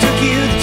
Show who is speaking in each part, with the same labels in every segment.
Speaker 1: took you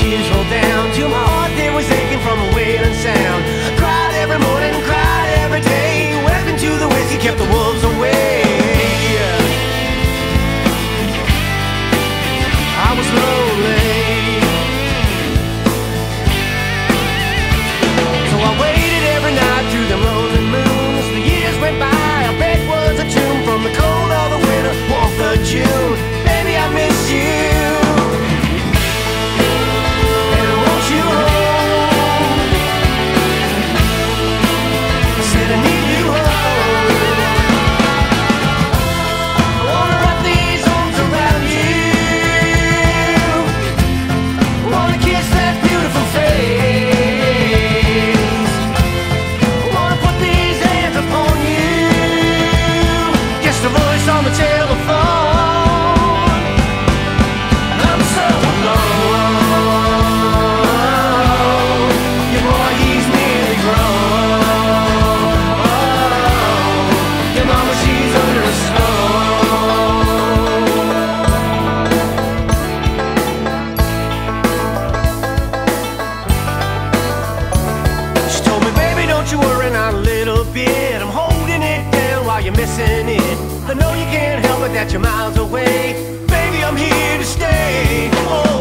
Speaker 1: chasing it. I know you can't help it that you're miles away. Baby, I'm here to stay. Oh,